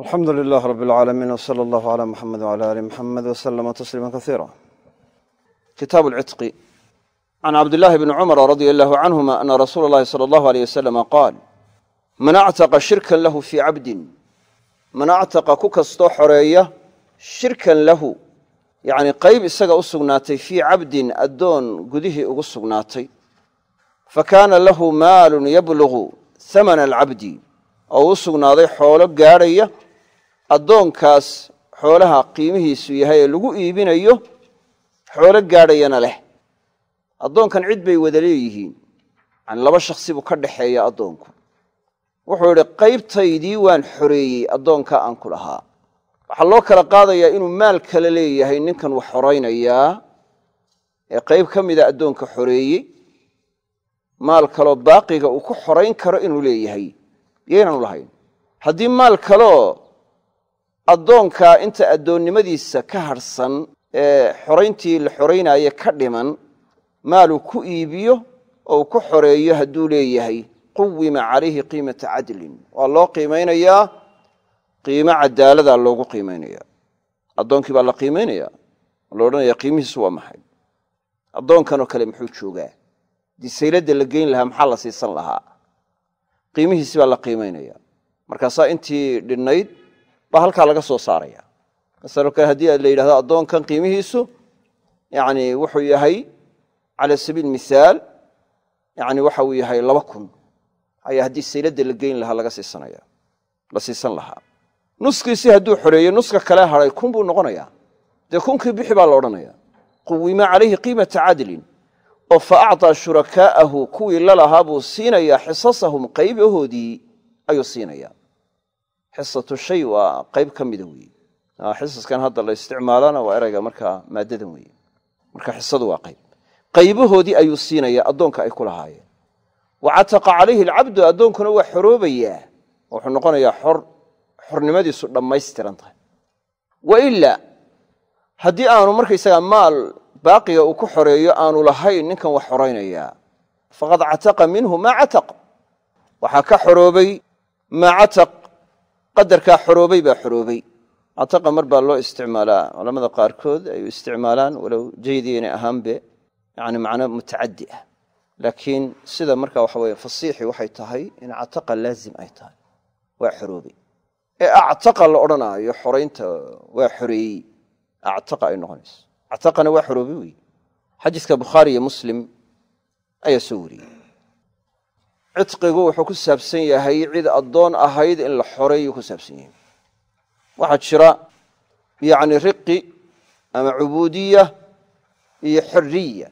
alxamdu lilaah rab alcaalamiin wsala allahu calaa muxamed wcala aali muxamed waslama tasliima kaiira kitaab lciqi can cabdilaahi bni cumara radia allahu canhuma ana rasuula allahi sala allahu aleyh wasalama qaal man actaqa shirkan lahu fii cabdin man actaqa ku kastoo xoreeya shirkan lahu. Yacnii qayb isaga u sugnaatay fii cabdin addoon gudihii ugu sugnaatay. Fa kaana lahu maalun yablugu hamana alcabdi oo u sugnaaday addoonkaas xoolaha qiimihiisu yahay ee lagu iibinayo xoolo gaadhayana leh. Addoonkan cid bay wada leeyihiin. Yani laba shaksi buu ka dhaxeeya addoonku. Wuxuu idhi qaybtaydii waan xoreeyey addoonkaa aan ku lahaa. Waxaa loo kala qaadayaa inuu maal kale leeyahay ninkan wax xoraynayaa. Ee qayb ka mida addoonka xoreeyey maal kaloo baaqiga uu ku xorayn karo inuu leeyahay yaynaanu lahayn. Haddii maal kaloo addoonkaa inta addoonnimadiisa ka hadhsan ee xorayntii la xoraynaaye ka dhiman maaluu ku iibiyo oo uu ku xoreeyo hadduu leeyahay quwima calayhi qiimata cadlin. Waa loo qiimaynayaa qiimo cadaaladaa loogu qiimaynaya addoonkii baa la qiimaynaya la odhanaya qiimihiisu waa maxay. Addoonkanoo kale muxuu joogaa? Haddii sayladda la geyn lahaa maxaa la siisan lahaa? Qiimihiisi baa la qiimaynaya markaasaa intii dhinnayd baa halkaa laga soo saaraya. Masaloo kale haddii la yidhahdo addoonkan qiimihiisu yani wuxuu yahay cala sabiil mithaal yani waxa uu yahay laba kun. Ayaa haddii sayladda la geyn lahaa laga siisanaya la siisan lahaa. Nuskiisii hadduu xoreeyo nuska kale hadhay kun buu noqonayaa. Dee kunkii bixi baa la odhanaya quwima calayhi qiimata cadlin. Oo fa acطaa shurakaa'ahu kuwii lalahaa buu siinayaa xisasahum qaybahoodii ayuu siinaya xisatu shay waa qayb ka mida weeye. Xisaskan hadda la isticmaalana waa erayga markaa maaddadan weeye. Marka xisadu waa qayb. Qaybahoodii ayuu siinayaa addoonka ay ku lahaayeen. Wa cataqa calayhi alcabdu addoonkuna waa xoroobayaa. Wuxuu noqonayaa xor xornimadiisu dhammaystiran tahay. Wa ilaa haddii aanu markaysagaa maal baaqiga uu ku xoreeyo aanu lahayn ninkan wax xoraynayaa. Faqad cataqa minhu maa cataq waxaa ka xoroobay maa cataq qadarkaa xoroobay baa xoroobay cataqa mar baa loo isticmaalaa. Culamada qaarkood ay isticmaalaan walow jaydi inay ahaanbe yani macno mutacaddi ah. Laakiin sida marka waxa weye fasiixi waxay tahay in cataqa laazim ay tahay waa xoroobay ee actaqa la odhanaayo xoraynta waa xoreeyey. Actaqa ay noqonayso. Actaqana waa xoroobay wey xadiiska bukhaari iyo muslim ayaa soo wariyey cidqigu wuxuu ku saabsan yahay cid addoon ahayd in la xoreeyuu ku saabsan yahay. Waxaa jira yacni riqi ama cubuudiya iyo xoriya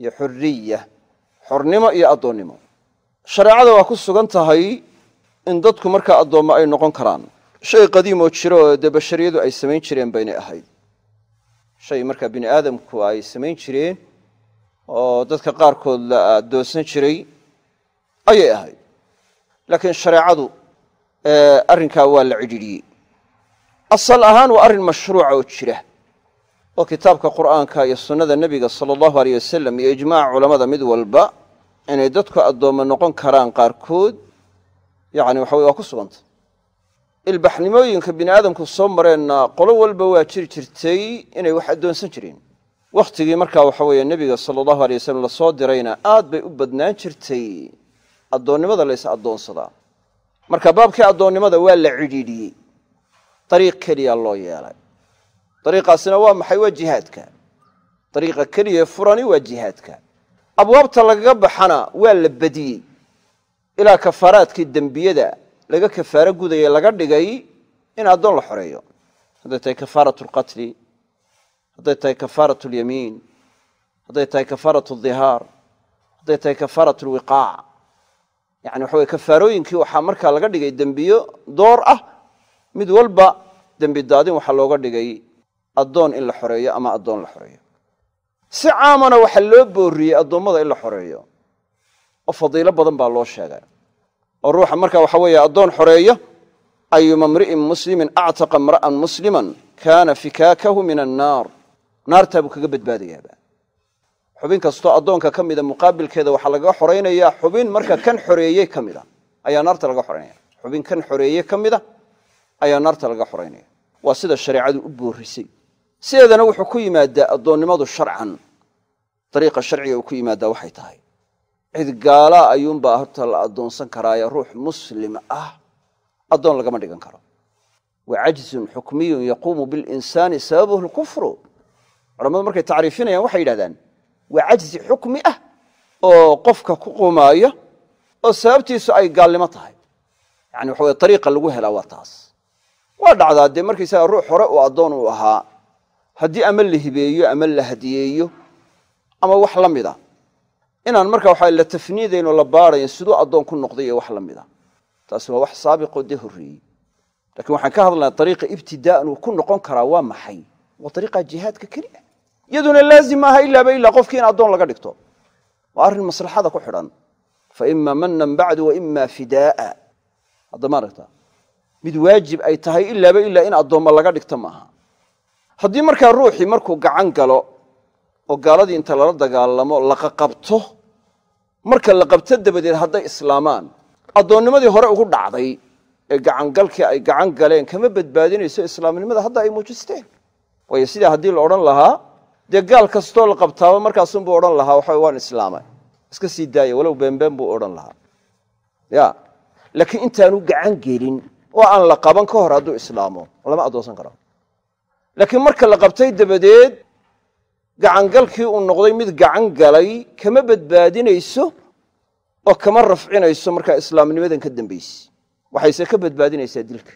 iyo xoriya xornimo iyo addoonnimo. Shareecada waa ku sugan tahay in dadku markaa addoommo ay noqon karaan. Shay qadiimoo jiro oo dee bashariyadu ay samayn jireen baynay ahayd. Shay markaa bini aadamku ay samayn jireen oo dadka qaarkood la addoonsan jiray ayay ahayd. Laakiin shareecadu arrinkaa waa la cidhidhiyey asal ahaan waa arrin mashruuca oo jira. Oo kitaabka qur'aanka iyo sunnada nebiga sala allahu aleyh wasalam iyo ijmaaca culammada mid walba inay dadku addoommo noqon karaan qaarkood yani waxa weye waa ku suganta. Ilbaxnimooyinka bini aadamku soo mareenna qolo walba waa jiri jirtay inay wax addoonsan jireen. Wakhtigii markaa waxa weeye nebiga sala allahu aley wasalam la soo dirayna aad bay u badnaan jirtay addoonnimada lays addoonsadaa marka baabkii addoonnimada waa la cidhiidhiyey. Dariiq keliya loo yeelay. Dariiqaasina waa maxay? Waa jihaadka. Dariiqa keliya furani waa jihaadka. Abwaabta lagaga baxana waa la badiyey. Ilaa kafaaraadkii dembiyada laga kafaaro gudaya laga dhigay in addoon la xoreeyo. Hadday tahay kafaarat alqatli hadday tahay kafaarat alyamiin hadday tahay kafaarat aldihaar hadday tahay kafaarat alwiqaac yani waxa weye kafaarooyinkii waxaa markaa laga dhigay dembiyo door ah. Mid walba dembi daadin waxaa looga dhigay addoon in la xoreeyo ama addoon la xoreeyo. Si caamana waxaa loo booriyey addoommada in la xoreeyo oo fadiilo badan baa loo sheegay. Oo ruuxa marka waxa weeye addoon xoreeya ayuma mri'in muslimin actaqa imra'an musliman kaana fikaakahu min annaar naartaa buu kaga badbaadayaaba xubin kastoo addoonka ka mida muqaabilkeeda waxaa lagaga xoraynayaa xubin marka kan xoreeyey ka mid a ayaa naarta laga xoraynaya xubin kan xoreeye ka mid a ayaa naarta laga xoraynaya waa sida shareecadu u boorisay sideedana wuxuu ku yimaadaa addoonnimadu sharcan. Dariiqa sharciga uu ku yimaadaa waxay tahay. Cid gaalaa ayuunbaa horta la addoonsan karaayo ruux muslim ah. Addoon lagama dhigan karo. Wa cajzun xukmiyun yaquumu bilinsaani sababuhu lkufru culamadu markay tacriifinayaan waxay yidhahdaan waa cajzi xukmi ah oo qofka ku qumaaya oo sababtiisu ay gaalnimo tahay. Yani waxa weye ariiqa lagu helaa waa taas. Waa dhacdaa dee markaysaga ruux hore uu addoon uu ahaa haddii ama la hibeeyo ama la hadiyeeyo ama wax la mid a inaan marka waxa la tafniidayn oo la baarayn siduu addoon ku noqday iyo wax la mid a taasi waa wax saabiqoo dee horreeyey. Lakiin waxaan ka hadlaynaa ariiqa ibtidaa'an uu ku noqon karaa waa maxay? Waa ariiqa jihaadka keliya iyaduna laazim maaha ilaaba ilaa qofkii in addoon laga dhigto. Waa arrin maslaxada ku xidhan. Fa ima manan bacdu wa fidaaa. Hadda ma aragta mid waajib ay tahay ilaaba ilaa in addoommo laga dhigto maaha haddii markaa ruuxii markuu gacan galo oo gaaladii inta lala dagaalamo laqaqabto marka la qabto dabadeed hadday islaamaan addoonnimadii hore ugu dhacday ee gacangalkii ay gacan galeen kama badbaadinayso islaamnimada hadda ay muujisteen. Waayo sidaa haddii la odhan lahaa dee gaal kastoo la qabtaaba markaasunbuu odhan lahaa waxa waan islaamay. Iska sii daaya walow beenbeen buu odhan lahaa. Ya laakiin intaanu gacan gelin oo aan la qaban ka hor hadduu islaamo lama addoonsan karo. Laakiin marka la qabtay dabadeed gacangalkii uu noqday mid gacan galay kama badbaadinayso oo kama rafcinayso markaa islaamnimadan ka dambayse waxayse ka badbaadinaysaa dilka.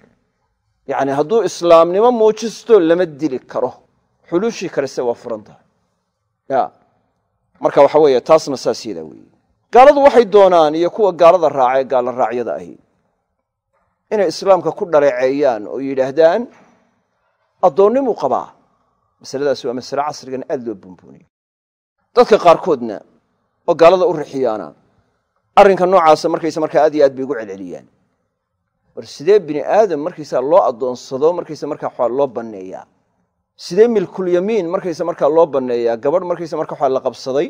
Yacni hadduu islaamnimo muujisto lama dili karo xuluushii kalese waa furan tahay. Ya marka waxa weeye taasna saas yadaa weeye. Gaaladu waxay doonaan iyo kuwa gaalada raacee gaala raacyada ahi. Inay islaamka ku dhaleeceeyaan oo yidhaahdaan addoonnimuu qabaa. Masaladaasi waa masale casrigan aad loo buunbuuniyo. Dadka qaarkoodna oo gaalada u rixiyaana arrinka noocaasa markaysa markaa aad iyo aad bay ugu celceliyaan. War sidee bini aadam markaysaa loo addoonsado markaysa markaa waxaa loo banneeyaa sidee milkulyamiin markaysa markaa loo banneeyaa gabadh markaysa marka waxaa la qabsaday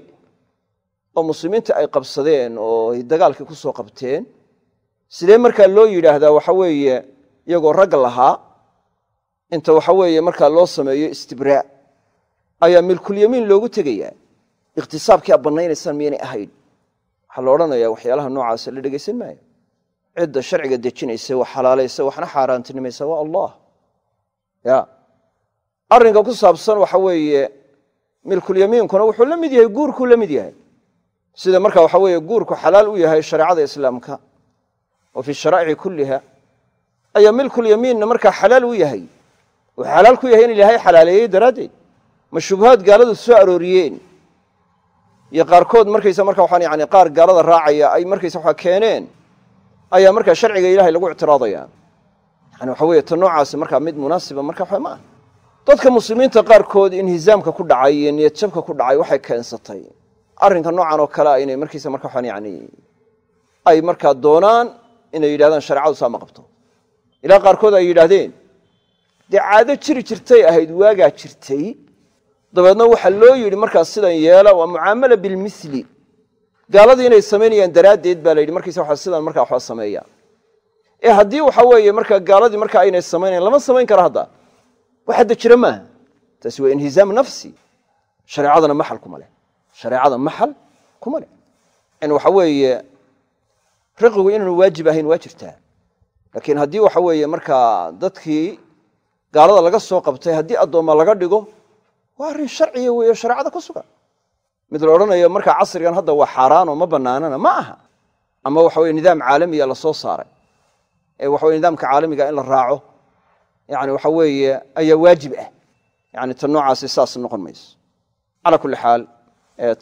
oo muslimiinta ay qabsadeen oo dagaalkii ku soo qabteen. Sidee markaa loo yidhaahdaa waxa weeye iyagoo rag lahaa inta waxa weeye markaa loo sameeyo istibraa ayaa milkulyamiin loogu tegayaa? Ikhtisaabkii aad bannaynaysaan miyaynay ahayn. Waxaa la odhanayaa waxyaalaha noocaasa la dhegaysan maayo. Cidda sharciga dejinaysa wax xalaalaysa waxna xaaraantinimaysa waa allah. Ya arrinka ku saabsan waxa weeye milkulyamiinkuna wuxuu la mid yahay guurkuu la mid yahay. Sida marka waxa weeye guurku xalaal u yahay shareecada islaamka wa fi sharaa'ici kulliha ayaa milkulyamiinna markaa xalaal u yahay. Wuxuu xalaal ku yahay in ilaahay xalaaleeyey daraaddeed. Ma shubahaad gaaladu soo arooriyeen. Iyo qaarkood markaysa marka waxaan yani qaar gaalada raacaya ay markaysa waxa keeneen ayaa markaa sharciga ilahay lagu ictiraadaya yani waxa weeye ta noocaasi markaa mid munaasiba marka waxa ma aha dadka muslimiinta qaarkood inhizaamka ku dhacay iyo niyadjabka ku dhacay waxay keensatay. Arrinka noocan oo kale a inay markiisa marka waxaan yani ay markaa doonaan inay yidhahdaan shareecadu saa ma qabto. Ilaa qaarkood ay yidhaahdeen dee jiri jirtay ahayd waagaa jirtay. Dabeedna waxaa loo yidhi markaas sidan yeela waa mucaamala bilmili gaaladii inay samaynayaan daraaddeed baa la yidhi. Markaysa waa sidan markaa waxba sameeya. Ee haddii waxa weeye markaa gaaladii marka aynay samaynayan lama samayn karo hadda wax hadda jira maaha taasi waa inhizaam nafsi shareecadana maxal kuma leh shareecada maxal kuma leh in waxa weeye riqigu inaanu waajib ahayn waa jirtaa laakiin haddii waxa weeye markaa dadkii gaalada laga soo qabtay haddii addoomma laga dhigo waa arrin sharciya weeyo shareecada ku sugan mid la odhanayo markaa casrigan hadda waa xaaraanoo ma banaanana ma aha ama waxa weye nidaam caalamiya la saaray ee waxa weye nidaamka caalamiga in la raaco yani waxa weeye ayaa waajib ah. Yani ta noocaasi saas noqon mayso. Calaa kulli xaal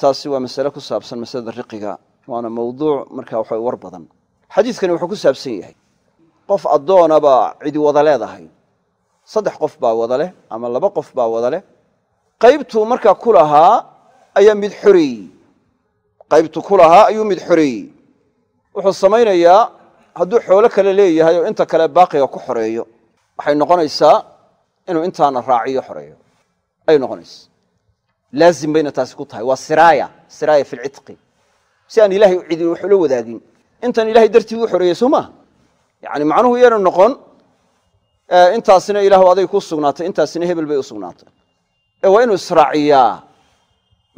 taasi waa masale ku saabsan masalada riqiga waana mawduuc marka waxa war badan. Xadiidkani wuxuu ku saabsan yahay. Qof addoonaba cidi wada leedahay saddex qof baa wada leh ama laba qof baa wada leh qaybtuu markaa ku ayaa mid xoreeyey qaybtuu ku ayuu mid xoreeyey wuxuu samaynayaa hadduu xoolo kale leeyahay oo inta kale baaqiga ku xoreeyo waxay noqonaysaa inuu intaana raaciyo xoreeyo. Ayay noqonaysa. Laazim bayna taasi ku tahay. Waa siraaya siraaya fi lcitqi si aan ilahay cidi wax ula wadaagin. Intan ilahay dartii u xoreeyey soo maaha macnuhu iyana noqon intaasina ilaahu aday ku sugnaatay intaasina hebel bay u sugnaatay. Ee waa inuu israaciyaa.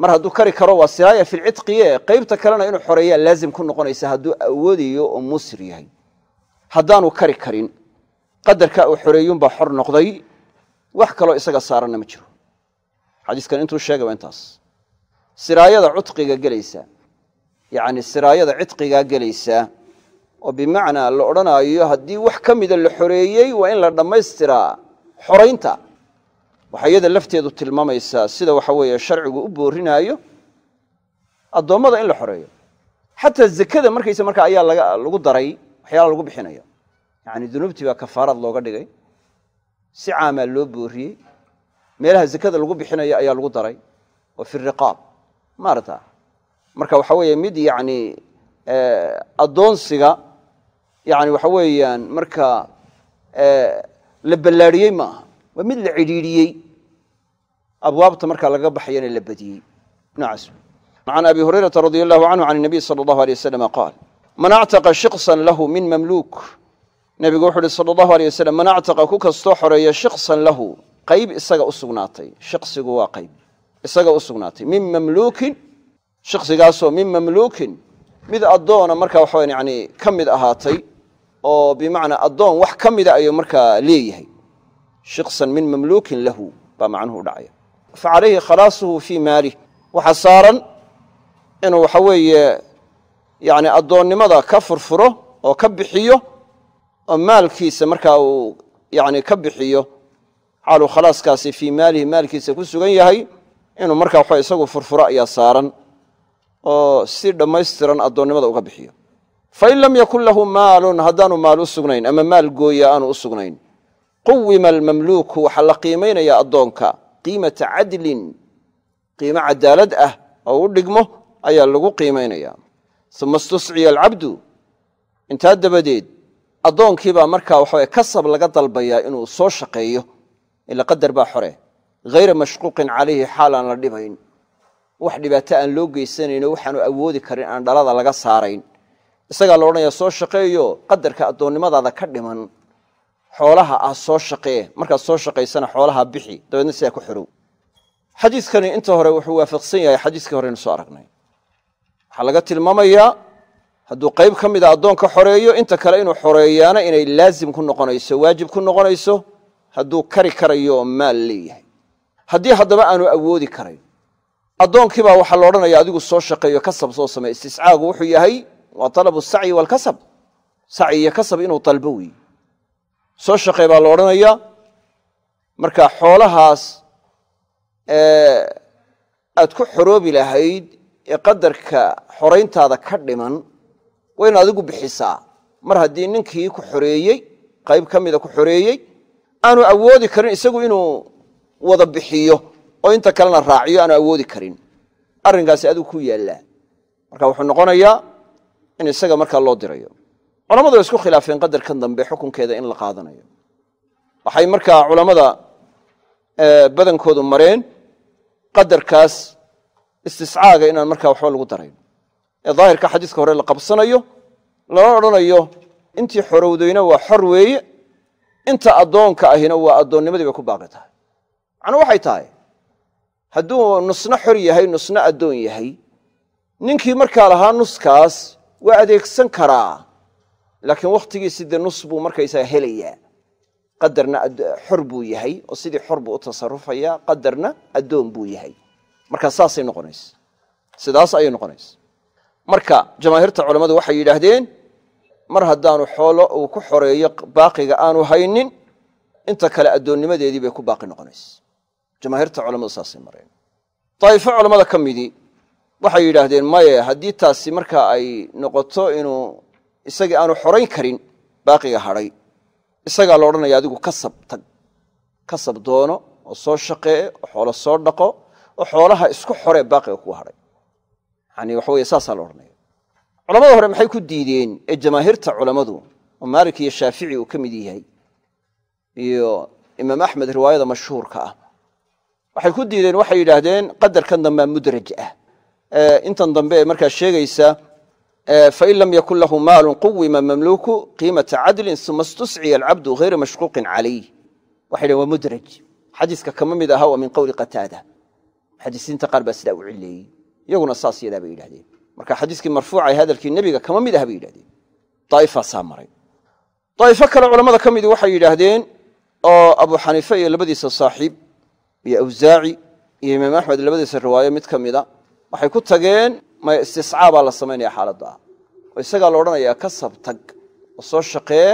Mar hadduu kari karo waa siraaya fi lcidqiye qaybta kalena inuu xoreeyaa laazim ku noqonaysa hadduu awoodayo oo musir yahay. Haddaanu kari karin qadarka uu xoreeyunbaa xor noqday wax kaloo isaga saaranna ma jiro. Xadiiskan intuu sheegay waa intaas. Siraayada cudqiga gelaysa yacni siraayada cidqigaa gelaysa oo bimacnaa la odhanaayo haddii wax ka mida la xoreeyey waa in la dhammaystiraa xoraynta waxaa iyada lafteedu tilmaamaysaa sida waxa weeye sharcigu u boorinaayo addoommada in la xoreeyo. Xataa zekada markaysa markaa ayaa lagu daray waxyaala lagu bixinayo yacni dunuubtii baa kafaaraad looga dhigay. Si caamaa loo booriyey meelaha zekada lagu bixinayo ayaa lagu daray oo fi riqaab. Maarata marka waxa weeye mid yacni addoonsiga yani waxa weeyaan marka la ballaadhiyey ma aha. Waa mid la cidhiidhiyey. Abwaabta markaa laga baxayana la badiyey. Noocaas can abi hurayrata radia allahu canhu can nabiy sala allahu alay wasalama qaal man actaqa shiqsan lahu min mamluuk nebigu wuxu uhi sala allahu alay wasalam man actaqa ku kastoo xoreeya shiqsan lahu qayb isaga u sugnaatay. Shiqsigu waa qayb isaga u sugnaatay. Min mamluukin shiqsigaasoo min mamluukin. Mid addoona marka waxa yani ka mid ahaatay oo bimacnaa addoon wax ka mida ayuu markaa leeyahay. Shiqsan min mamluukin lahu baa macnuhu u dhacaya. Fa calayhi khalaasuhu fii maalih waxaa saaran inuu waxa weeye yani addoonnimada ka furfuro oo ka bixiyo oo maalkiisa markaa uu yani ka bixiyo xaaluu khalaaskaasi fii maalihi maalkiisa ku sugan yahay inuu markaa waxa isagu furfuro ayaa saaran oo si dhammaystiran addoonnimada uga bixiyo. Fain lam yakun lahu maalun haddaanu maal u sugnayn ama maal gooya aanu u sugnayn quwima almamluuku waxaa la qiimaynayaa addoonka qiimata cadlin qiimo cadaalad ah oo u dhigmo ayaa lagu qiimaynaya uma istusciya alcabdu intaa dabadeed addoonkiibaa markaa waxaw kasab laga dalbayaa inuu soo shaqeeyo. Ila qadar baa xore. Hayra mashquuqin calayhi xaal la dhibayn. Wax dhibaato aan loo geysanayno waxaanu awoodi karin aan dhalada laga saarayn. Isagaa la odhanaya soo shaqeeyo qadarka addoonnimadaada ka dhiman. Xoolaha ah soo shaqee. Markaad soo shaqaysana xoolaha bixi dabeedna sidaa ku xorow xadiidkani inta hore wuxuu waafaqsan yahay xadiiskii horeynu soo aragnay. Waxaa laga tilmaamayaa hadduu qayb ka mida addoonka xoreeyo inta kale inuu xoreeyaana inay laazim ku noqonayso waajib ku noqonayso hadduu kari karayo oo maal leeyahay. Haddii haddaba aanu awoodi karayn. Addoonkiibaa waxaa la odhanaya adigu soo shaqeeyo kasab soo samey istiscaagu wuxuu yahay waa talabu sacyi waalkasab sacyi iyo kasab inuu dalbo weeye. Soo shaqey baa la odhanayaa marka xoolahaas aad ku xoroobi lahayd ee qadarka xorayntaada ka dhiman waa in adigu bixisaa. Mar haddii ninkii ku xoreeyey qayb ka mida ku xoreeyey aanu awoodi karin isagu inuu wada bixiyo oo inta kalena raaciyo aanu awoodi karin. Arrinkaasi adigu ku yaallaa. Marka wuxuu noqonayaa in isaga markaa loo dirayo. Culamadu way isku khilaafeen qadarkan dambe xukunkeeda in la qaadanayo. Waxay markaa culammada badankoodu mareen qadarkaas istiscaaga inaan markaa waxba lagu darayn ee daahirka xadiiska hore la qabsanayo lana odhanayo intii xorowdayna waa xor weeye inta addoonka ahina waa addoonnimadii bay ku baaqi tahay. Macnuu waxay tahay hadduu nusna xor yahay nusna addoon yahay ninkii markaa lahaa nuskaas waa adeegsan karaa laakiin wakhtigiisi dee nus buu markaysaga helayaa. Qadarna xor buu yahay oo sidii xor buu u tasarufaya qadarna addoon buu yahay. Marka saasay noqonaysa sidaas ayay noqonaysa marka jamaahiirta culammadu waxay yidhaahdeen mar haddaanu xoolo uu ku xoreeyo baaqiga aanu haynin inta kale addoonnimadeedii bay ku baaqi noqonaysa. Jamaahiirta culamadu saasay mareen. Daa'ifo culammada ka midii waxay yidhaahdeen maye haddii taasi markaa ay noqoto inuu isagii aanu xorayn karin baaqiga hadhay. Isagaa la odhanaya adigu kasab tag kasab doono oo soo shaqee oo xoolo soo dhaqo oo xoolaha isku xoree baaqiga ku hadhay yani waxa weye saasaa la odhanaya culamada hore maxay ku diideen ee jamaahiirta culammadu oo maalik iyo shaafici uu ka mid yahay iyo imaam axmed riwaayada mashhuurka ah. Waxay ku diideen waxay yidhaahdeen qadarkan dambea mudraj ah. Intan dambe ee markaa sheegaysa fain lam yakun lahu maalun quwima mamluuku qiimata cadlin uma istusciya alcabdu hayra mashquuqin calayh. Waxay dhahn waa mudraj. Xadiiska kama mid aha waa min qowli qataada. Muxadisiinta qaar baa sidaa u cileeyey iyaguna saas yadaa bay yidhahdeen marka xadiiskii marfuuca hadalkii nebiga kama mid aha bay yidhahdeen daa'ifaasaa maray. Daa'ifo kale culamada ka midi waxay yidhaahdeen oo abu xaniife iyo labadiisa saaxiib iyo awsaaci iyo imaam axmed labadiisa riwaayo mid ka mida waxay ku tageen may istiscaa baa la samaynaya xaaladda ah. Oo isagaa la odhanayaa ka sabtag oo soo shaqee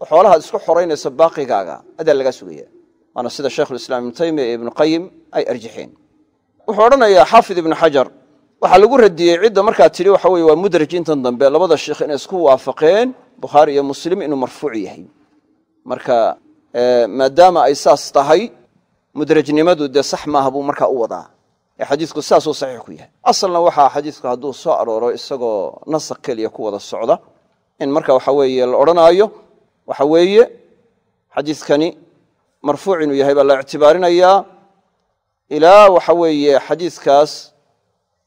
oo xoolahaad isku xoraynayso baaqigaaga adaa lagaa sugaya waana sida sheikhulislaam ibnu taymiya iyo ibnu qayim ay arjaxeen wuxuu odhanayaa xaafid ibnu xajar waxaa lagu radiyey cidda markaa tidhi waxa weye waa mudraj intan dambe. Labada sheikh inay isku waafaqeen bukhaari iyo muslim inuu marfuuc yahay. Marka maadaama ay saas tahay mudrajnimadu dee sax maaha buu markaa u wadaa. Ee xadiisku saasuu saxiix ku yahay. Asalna waxaa xadiisku hadduu soo arooro isagoo nasaq keliya ku wada socda in marka waxa weeye la odhanaayo waxa weeye xadiiskani marfuuc inuu yahay baa la ictibaarinayaa. Ilaa waxa weeye xadiiskaas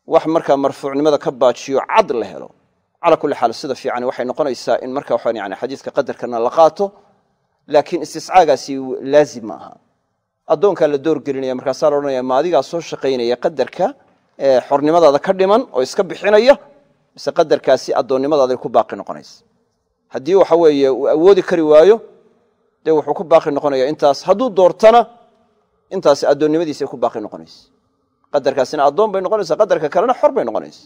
wax markaa marfuucnimada ka baajiyo cad la helo. Calaa kulli xaal sida fiican waxay noqonaysaa in marka waxa yani xadiiska qadarkana la qaato laakiin istiscaagaasi laazim ma aha. Addoonkaa la doorgelinaya markaasaa la odhanaya ma adigaa soo shaqaynaya qadarka xornimadaada ka dhiman oo iska bixinaya mise qadarkaasi addoonnimadaada ku baaqi noqonaysa. Haddii waxa weeye uu awoodi kari waayo dee wuxuu ku baaqi noqonaya intaas. Hadduu doortana intaasi addoonnimadiisa ku baaqi noqonaysa qadarkaasina addoon bay noqonaysa qadarka kalena xor bay noqonaysa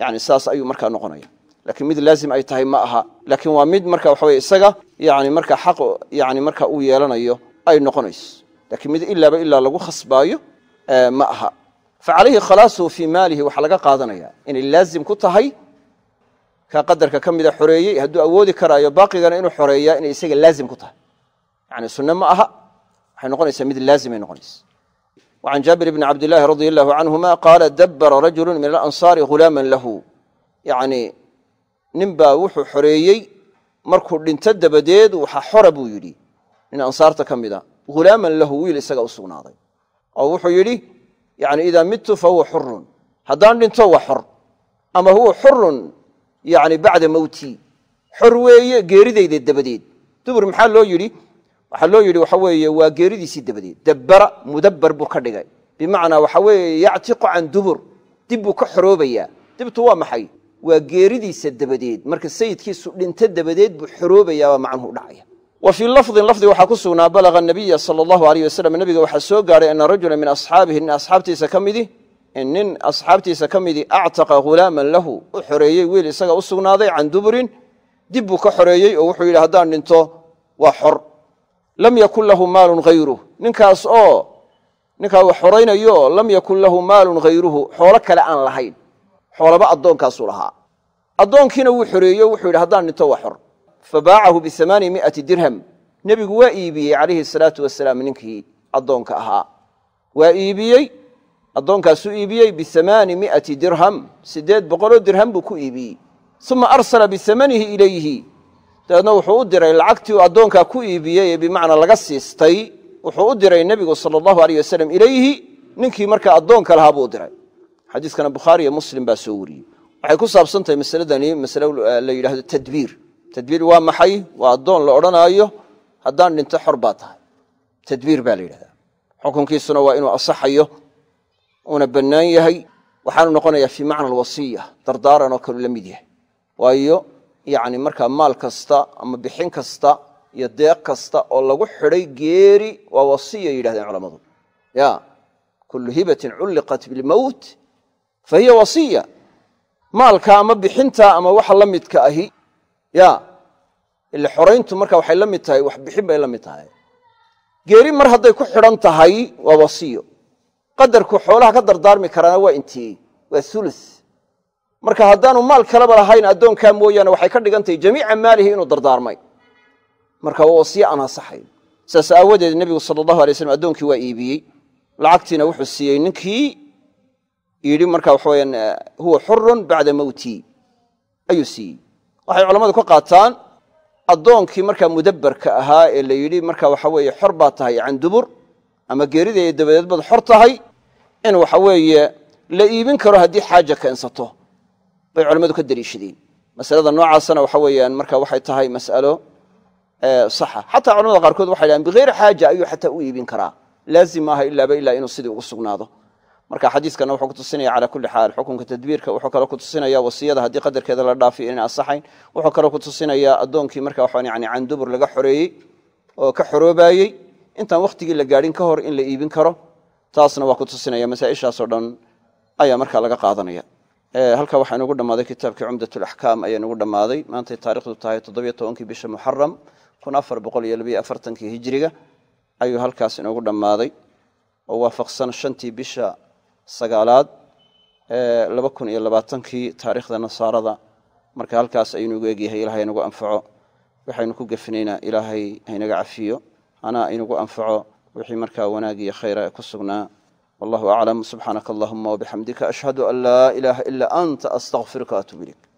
yani saas ayuu markaa noqonaya. Lakiin mid laazim ay tahay ma aha. Laakiin waa mid marka waxa isaga yani marka xaq yani marka uu yeelanayo ay noqonayso lakiin mid ilaaba ilaa lagu khasbaayo ma aha. Fa calayhi khalaasuhu fii maalihi waxaa laga qaadanaya inay laazim ku tahay ka qadarka ka mida xoreeyey hadduu awoodi karaayo baaqigana inuu xoreeyaa inay isaga laazim ku tahay. Yani sunne ma aha. Waxay noqonaysaa mid laazimay noqonaysa an jaabir بن cabdilaahi radia allahu canhuma qaala dabbara rajulu min alansaari hulaaman lahu yani nin baa wuxuu xoreeyey markuu dhinto dabadeed waxa xora buu yidhi nin ansaarta ka mida hulaaman lahu wiil isaga u sugnaaday oo wuxuu yidhi yani idaa midtu fahuwa xurun haddaan dhinto waa xor ama huwa xurun yani bacda mowtii xor weeye geeridayda dabadeed dubur maxaa loo yidhi waxaa loo yidhi waxa weeye waa geeridiisii dabadeed. Dabbara mudabbar buu ka dhigay. Bimacnaa waxa weeye yactiqu can dubur. Dib buu ka xoroobayaa. Dibtu waa maxay? Waa geeridiisa dabadeed. Marka sayidkiisu dhinto dabadeed buu xoroobayaabaa macnuhu dhacaya. Wa fii lafdin lafdi waxaa ku sugnaa balaga nabiya sala allahu aleyh wasalam nabiga waxaa soo gaadhay ana rajula min asxaabihi nin asxaabtiisa ka midi nin asxaabtiisa ka midi actaqa hulaaman lahu. U xoreeyey wiil isaga u sugnaaday can duburin. Dib buu ka xoreeyey oo wuxuu yidhi haddaan dhinto waa xor lam yakun lahu maalun hayruh ninkaas oo ninkaa wax xoraynayo lam yakun lahu maalun hayruhu xoolo kale aan lahayn. Xoolaba addoonkaasuu lahaa. Addoonkiina wuu xoreeyo wuxuu yidhi haddaan dhinto waa xor. Fa baacahu biamaani miati dirham. Nebigu waa iibiyey calayhi salaatu wasalaam ninkii addoonka ahaa. Waa iibiyey addoonkaasuu iibiyey biamaani miati dirham. Siddeed boqoloo dirham buu ku iibiyey. Uma arsala biamanihi ilayhi dabeedna wuxuu u diray lacagtii uu addoonkaa ku iibiyey ee bimacnaa laga siistay wuxuu u diray nebigu sala allahu aleyh wasalam ilayhi ninkii markaa addoonka lahaa buu diray. Xadiiskana bukhaari iyo muslim baa soo wariyey. Waxay ku saabsan masaladani masale la yidhahdo tadbiir. Tadbiir waa maxay? Waa addoon la odhanaayo haddaan dhinto xor baa tahay. Tadbiir baa la yidhahdaa. Xukunkiisuna waa inuu asaxayo uuna bannaan yahay. Waxaanu noqonayaa fii macna alwasiya dardaaran oo kaleu la mid yahay. Waayo yacni markaa maal kasta ama bixin kasta iyo deeq kasta oo lagu xidhay geeri waa wasiya yidhahdeen culammadu ya kullu hibatin culliqat bilmowt fa hiya wasiya. Maalka ama bixinta ama waxa la midka ahi ya ila xorayntu marka waxay la mid tahay wax bixin bay la mid tahay. Geeri mar hadday ku xidhan tahay waa wasiyo. Qadarku xoolaha ka dardaarmi karaana waa intii waa ulu marka haddaanu maal kaleba lahayn addoonkaa mooyaane waxay ka dhigan tahay jamiica maalihi inuu dardaarmay. Marka waa wasiye aan asaxayn saas aawadeed nebigu sala allahu alay slam addoonkii waa iibiyey. Lacagtiina wuxuu siiyey ninkii yidhi marka waxa weyaan huwa xurun bacda mowtii ayuu siiyey. Waxay culammadu ka qaataan addoonkii markaa mudabbarka ahaa ee la yidhi marka waxa weeye xor baa tahay can dubur ama geerideeda dabadeed baad xor tahay in waxa weeye la iibin karo haddii xaaja keensato bay culammadu ka daliishadeen masalada noocaasana waxa weeyaan marka waxay tahay mas'alo saxa. Xataa culamada qaarkood waxay dhahan bikayri xaaja ayuu xataa u iibin karaa. Laazim maaha ilaaba ilaa inuu sidii ugu sugnaado. Marka xadiiskana wuxuu kutusinaya calaa kulli xaal. Xukunka tadbiirka wuxuu kaloo kutusinaya wasiyada haddii qadarkeeda la dhaafiyo inay asaxayn wuxuu kaloo kutusinayaa addoonkii marka waxa yani candubur laga xoreeyey oo ka xoroobayey intaan waktigii la gaadhin ka hor in la iibin karo taasna waa kutusinaya masaaishaasoo dhan ayaa markaa laga qaadanaya halkaa waxaa inugu dhammaaday kitaabkii cumdat laxkaam ayaa inugu dhammaaday. Maantay taarikhdu tahay toddobiyo tobankii bisha muxaram kun afar boqol iyo labiyo afartankii hijiriga ayuu halkaas inugu dhammaaday. Oo waafaqsan shantii bisha sagaalaad laba kun iyo labaatankii taariikhda nasaarada. Marka halkaas ayuu inugu egyahay ilahay inagu anfaco. Waxaynu ku gefinaynaa ilaahay haynaga cafiyo. Hana inagu anfaco wixii markaa wanaag iyo khayra ee ku sugnaa والله أعلم. سبحانك اللهم وبحمدك أشهد أن لا إله إلا أنت أستغفرك وأتوب إليك.